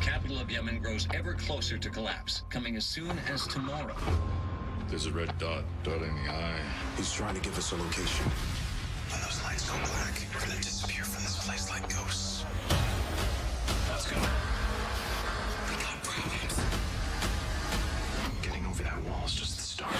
capital of Yemen grows ever closer to collapse, coming as soon as tomorrow. There's a red dot dot in the eye. He's trying to give us a location. When those lights go black, we're gonna disappear from this place like ghosts. Let's go. We got problems. Getting over that wall is just the start.